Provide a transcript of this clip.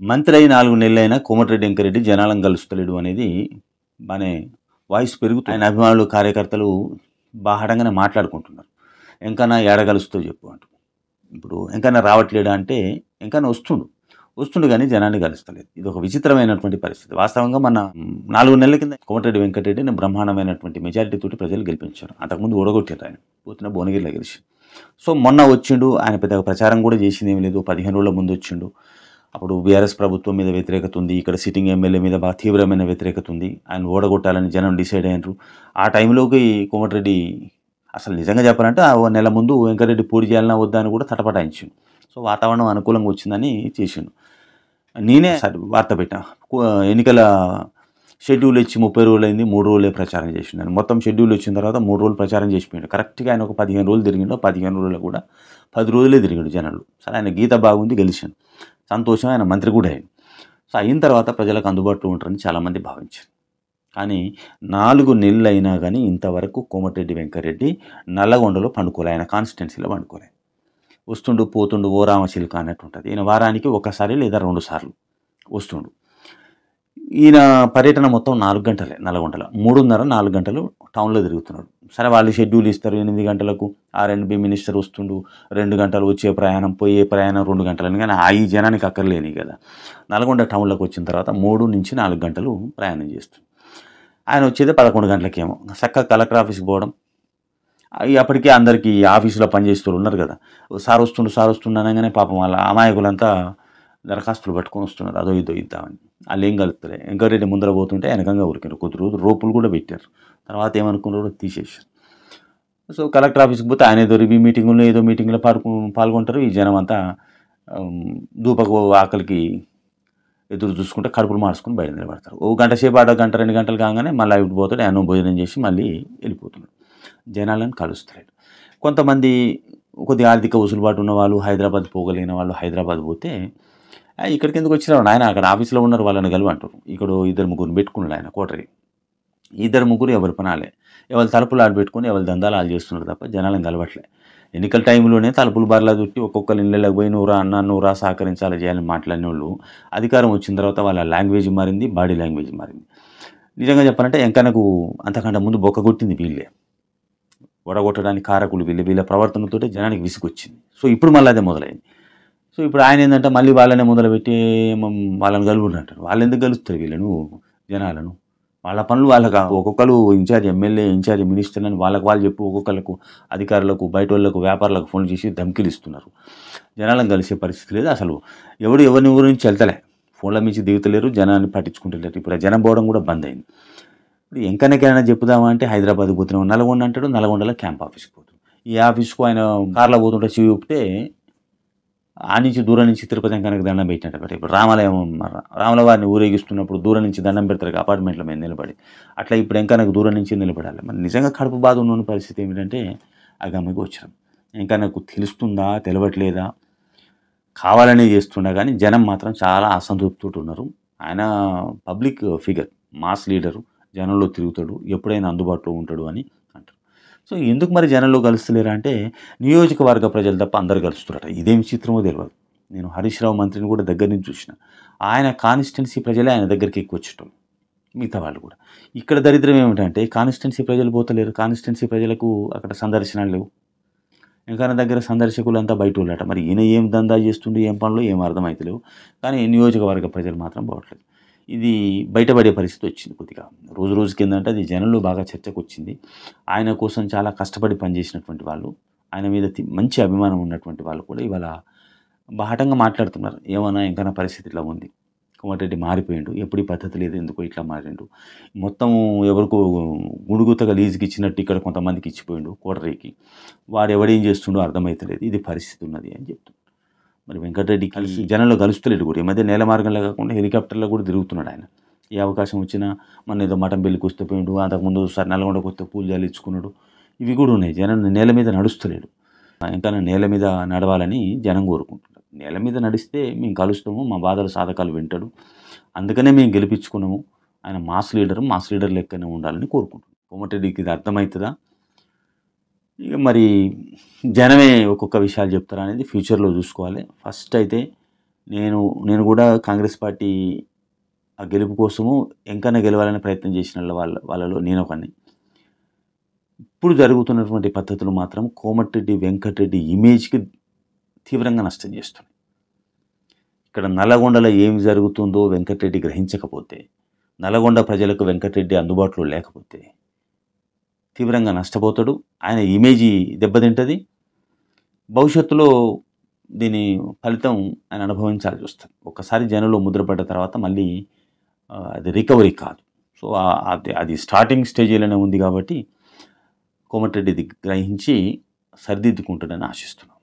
మంత్రి అయి నాలుగు నెలలైనా కోమటిరెడ్డి వెంకరెడ్డి జనాలను కలుస్తలేడు అనేది బాగానే వాయిస్ పెరుగుతుంది ఆయన అభిమానులు కార్యకర్తలు బాహటంగానే మాట్లాడుకుంటున్నారు. ఎంకన్నా ఏడ కలుస్తూ చెప్పు అంటూ. ఇప్పుడు ఎంకన్నా రావట్లేడా అంటే ఎంకన్నా వస్తుండు. వస్తుండు కానీ జనాన్ని కలుస్తలేదు. ఇది ఒక విచిత్రమైనటువంటి పరిస్థితి. వాస్తవంగా మన నాలుగు నెలల కింద కోమటిరెడ్డి వెంకటరెడ్డిని బ్రహ్మాండమైనటువంటి మెజారిటీ తోటి ప్రజలు గెలిపించారు. అంతకుముందు ఓడగొట్టారు ఆయన. పోతున్న భువనగిరిలో గెలిచి. సో మొన్న వచ్చిండు ఆయన పెద్దగా ప్రచారం కూడా చేసింది ఏమి లేదు. పదిహేను రోజుల ముందు వచ్చిండు. అప్పుడు బీఆర్ఎస్ ప్రభుత్వం మీద వ్యతిరేకత ఉంది ఇక్కడ సిట్టింగ్ ఎమ్మెల్యే మీద బాగా తీవ్రమైన వ్యతిరేకత ఉంది ఆయన ఓడగొట్టాలని జనం డిసైడ్ అయ్యారు ఆ టైంలోకి కోమటిరెడ్డి అసలు నిజంగా చెప్పాలంటే ఆ ఓ నెల ముందు వెంకరెడ్డి పూడి చేయాలన్నా వద్దా అని కూడా తటపటాయించు సో వాతావరణం అనుకూలంగా వచ్చిందని చేసిండు. నేనే సరే వార్త పెట్టా ఎన్నికల షెడ్యూల్ ఇచ్చి ముప్పై రోజులు అయింది మూడు రోజులే ప్రచారం చేసిండు. మొత్తం షెడ్యూల్ వచ్చిన తర్వాత మూడు రోజులు ప్రచారం చేసిపోయాడు కరెక్ట్గా ఆయన ఒక పదిహేను రోజులు తిరిగిండు పదిహేను రోజులు కూడా పది రోజులే తిరిగాడు జనాలు. సరే ఆయన గీత బాగుంది గెలిచాను సంతోషం ఆయన మంత్రి కూడా అయింది సో అయిన తర్వాత ప్రజలకు అందుబాటులో ఉంటారని చాలామంది భావించారు. కానీ నాలుగు నెలలు అయినా కానీ ఇంతవరకు కోమటిరెడ్డి వెంకరెడ్డి నల్లగొండలో పండుకోలే. ఆయన కాన్స్టిట్యున్సీలో పండుకోలే. వస్తుండు పోతుండు ఓ రామచిలుక అన్నట్టు ఉంటుంది. ఈయన వారానికి ఒకసారి లేదా రెండు సార్లు వస్తుండు. ఈయన పర్యటన మొత్తం నాలుగు గంటలే నల్గొండల మూడున్నర నాలుగు గంటలు టౌన్లో తిరుగుతున్నాడు. సరే వాళ్ళు షెడ్యూల్ ఇస్తారు ఎనిమిది గంటలకు ఆర్ అండ్ బి మినిస్టర్ వస్తుండు రెండు గంటలు వచ్చే ప్రయాణం పోయే ప్రయాణం రెండు గంటలని కానీ ఆ ఈ జనానికి అక్కర్లేని కదా. నల్గొండ టౌన్లోకి వచ్చిన తర్వాత మూడు నుంచి నాలుగు గంటలు ప్రయాణం చేస్తుంది. ఆయన వచ్చేది పదకొండు గంటలకేమో. చక్కగా కలెక్టర్ ఆఫీస్కి పోవడం. అప్పటికే అందరికీ ఆఫీసులో పనిచేస్తూ ఉన్నారు కదా. సార్ వస్తుండు సార్ వస్తుండు అనగానే పాపం వాళ్ళ అమాయకులంతా దరఖాస్తులు పట్టుకొని వస్తున్నారు. అదో ఇదో ఇద్దామని. వాళ్ళు ఏం కలుగుతారు ఎంకరెడ్డి ముందర పోతుంటే వెనకంగా ఉరికారు కొద్ది రోజులు రోపులు కూడా పెట్టారు. తర్వాత ఏమనుకున్నారో తీసేసారు సో కలెక్టర్ ఆఫీస్కి పోతే ఆయన ఏదో రివ్యూ మీటింగ్లో ఏదో మీటింగ్లో పాల్గొ పాల్గొంటారు. ఈ జనం అంతా దూపకు ఆకలికి ఎదురు చూసుకుంటే కడుపులు మార్చుకుని బయట నిలబడతారు. ఓ గంట సేపు ఆడ గంట రెండు గంటలు కాగానే మళ్ళీ ఇటు పోతాడు ఆయన భోజనం చేసి మళ్ళీ వెళ్ళిపోతున్నాడు జనాలను కలుస్తలేడు కొంతమంది కొద్దిగా ఆర్థిక వసూలుబాటు ఉన్న వాళ్ళు హైదరాబాద్ పోగలిగిన వాళ్ళు హైదరాబాద్ పోతే ఇక్కడికి ఎందుకు వచ్చినారు ఆయన అక్కడ ఆఫీస్లో ఉన్నారు వాళ్ళని కలువ ఇక్కడ ఇద్దరు ముగ్గురు పెట్టుకున్నాడు ఆయన కోటరి. ఇద్దరు ముగ్గురు ఎవరి పనాలే? ఎవరి తలుపులు ఆడు పెట్టుకుని ఎవరి దందాలు ఆలు చేస్తున్నారు తప్ప జనాలను కలవట్లే. ఎన్నికల టైంలోనే తలుపులు బర్లా చుట్టి ఒక్కొక్కరు ఇళ్ళకి పోయి నూరా అన్న నూరా సహకరించాలి చేయాలని మాట్లాడిన వాళ్ళు అధికారం వచ్చిన తర్వాత వాళ్ళ లాంగ్వేజ్ మారింది బాడీ లాంగ్వేజ్ మారింది. నిజంగా చెప్పాలంటే ఎంకనకు అంతకంటే ముందు బొక్క కొట్టింది వీళ్ళే. వడగొట్టడానికి కారకులు వీళ్ళు వీళ్ళ ప్రవర్తనతోటే జనానికి విసుగొచ్చింది. సో ఇప్పుడు మళ్ళీ అదే మొదలైంది. సో ఇప్పుడు ఆయన ఏంటంటే మళ్ళీ వాళ్ళనే మొదలుపెట్టి వాళ్ళని కలుగుంటారు వాళ్ళు ఎందుకు కలుస్తారు వీళ్ళను జనాలను? వాళ్ళ పనులు వాళ్ళకి? ఒక్కొక్కరు ఇన్ఛార్జ్ ఎమ్మెల్యే ఇన్ఛార్జ్ మినిస్టర్ అని వాళ్ళకి వాళ్ళు చెప్పి ఒక్కొక్కరికి అధికారులకు బయట వాళ్ళకు వ్యాపారులకు ఫోన్ చేసి ధమ్కిలు ఇస్తున్నారు. జనాలను కలిసే పరిస్థితి లేదు అసలు. ఎవడు ఎవరిని ఊరి నుంచి వెళ్తలే. ఫోన్ల మించి దిగుతలేరు జనాన్ని పట్టించుకుంటలేరు. ఇప్పుడు ఆ జనం పోవడం కూడా బంద్ అయింది. ఇప్పుడు ఎంకనకైనా చెప్పుదామా అంటే హైదరాబాద్ పోతున్నాం నల్గొండ అంటాడు నల్గొండలో క్యాంప్ ఆఫీస్కి పోతుంది ఈ ఆఫీస్కు ఆయన కార్లో పోతుంటే చూపితే ఆ నుంచి దూరం నుంచి తిరుపతి కనుక దండం పెట్టినట్టు ఇప్పుడు రామాలయం రామలవారిని ఊరేగిస్తున్నప్పుడు దూరం నుంచి దండం పెడతారు అపార్ట్మెంట్లో అపార్ట్మెంట్ల మీద నిలబడి. అట్లా ఇప్పుడు ఎంకనకు దూరం నుంచి నిలబడాలి. మరి నిజంగా కడుపు బాధ ఉన్న పరిస్థితి ఏమిటంటే ఆ గమ్మకి వచ్చాం ఇంకా నాకు తెలుస్తుందా తెలవట్లేదా? కావాలనే చేస్తున్నా కానీ జనం మాత్రం చాలా అసంతృప్తితో ఉన్నారు. ఆయన పబ్లిక్ ఫిగర్ మాస్ లీడరు జనంలో తిరుగుతాడు ఎప్పుడైనా అందుబాటులో ఉంటాడు అని సో ఎందుకు మరి జనంలో కలుస్తలేరా అంటే నియోజకవర్గ ప్రజలు తప్ప అందరు కలుస్తున్నారట. ఇదేం చిత్రమో తెలియదు నేను హరీష్ రావు మంత్రిని కూడా దగ్గర నుంచి చూసిన. ఆయన కాన్స్టిట్యున్సీ ప్రజలే ఆయన దగ్గరికి ఎక్కువ వచ్చేటోళ్ళు. మిగతా వాళ్ళు కూడా. ఇక్కడ దరిద్రం ఏమిటంటే కాన్స్టిట్యున్సీ ప్రజలు పోతలేరు. కాన్స్టిట్యున్సీ ప్రజలకు అక్కడ సందర్శనలు లేవు. ఇంకా దగ్గర సందర్శకులు అంతా బయట వాళ్ళట మరి ఈయన ఏం దందా చేస్తుండే ఏం పనులు ఏం అర్థమవుతలేవు కానీ నియోజకవర్గ ప్రజలు మాత్రం పోవట్లేదు. ఇది బయటపడే పరిస్థితి వచ్చింది కొద్దిగా. రోజు రోజుకి ఏంటంటే అది జనంలో బాగా చర్చకు వచ్చింది ఆయన కోసం చాలా కష్టపడి పనిచేసినటువంటి వాళ్ళు ఆయన మీద మంచి అభిమానం ఉన్నటువంటి వాళ్ళు కూడా ఇవాళ బాహటంగా మాట్లాడుతున్నారు. ఏమైనా ఇంకైనా పరిస్థితి ఇట్లా ఉంది? కోమటిరెడ్డి మారిపోయిండు. ఎప్పుడు ఈ పద్ధతి లేదు ఎందుకో ఇట్లా మారిండు. మొత్తం ఎవరికో గుడుగుతగా లీజుకి ఇచ్చినట్టు ఇక్కడ కొంతమందికి ఇచ్చిపోయిండు కోటరీకి వాడు ఎవడేం చేస్తుండో అర్థమవుతలేదు ఇది పరిస్థితి ఉన్నది అని చెప్తున్నారు వెంకటరెడ్డి కలిసి జనంలో కలుస్తలేడు కూడా. ఈ మధ్య నేల మార్గంలో కాకుండా హెలికాప్టర్లో కూడా తిరుగుతున్నాడు ఆయన. ఏ అవకాశం వచ్చినా మన ఏదో మటన్ పెళ్ళికి వస్తే పోయిండు అంతకుముందు సార్ నల్గొండకు వస్తే పూలు జాలిచ్చుకున్నాడు ఇవి కూడా ఉన్నాయి. జనం నేల మీద నడుస్తలేడు. ఇంకా నేల మీద నడవాలని జనం కోరుకుంటున్నారు. నేల మీద నడిస్తే మేము కలుస్తాము మా బాధల సాధకాలు వింటాడు. అందుకనే మేము గెలిపించుకున్నాము. ఆయన మాస్ లీడర్ మాస్ లీడర్ లెక్కనే ఉండాలని కోరుకుంటున్నాం. కోమటిరెడ్డికి ఇది అర్థమవుతుందా? ఇక మరి జనమే ఒక్కొక్క విషయాలు చెప్తారా అనేది ఫ్యూచర్లో చూసుకోవాలి. ఫస్ట్ అయితే నేను నేను కూడా కాంగ్రెస్ పార్టీ ఆ గెలుపు కోసము ఎంకన్నా గెలవాలని ప్రయత్నం చేసిన వాళ్ళ వాళ్ళలో నేను ఒకని ఇప్పుడు జరుగుతున్నటువంటి పద్ధతులు మాత్రం కోమటిరెడ్డి వెంకటరెడ్డి ఇమేజ్కి తీవ్రంగా నష్టం చేస్తున్నాయి. ఇక్కడ నల్లగొండలో ఏమి జరుగుతుందో వెంకటరెడ్డి గ్రహించకపోతే నల్గొండ ప్రజలకు వెంకటరెడ్డి అందుబాటులో లేకపోతే తీవ్రంగా నష్టపోతాడు. ఆయన ఇమేజీ దెబ్బతింటుంది. భవిష్యత్తులో దీని ఫలితం ఆయన అనుభవించాల్సి వస్తుంది. ఒకసారి జనంలో ముద్రపడ్డ తర్వాత మళ్ళీ అది రికవరీ కాదు. సో అది అది స్టార్టింగ్ స్టేజీలోనే ఉంది కాబట్టి కోమటిరెడ్డి గ్రహించి సరిదిద్దుకుంటాడని ఆశిస్తున్నాను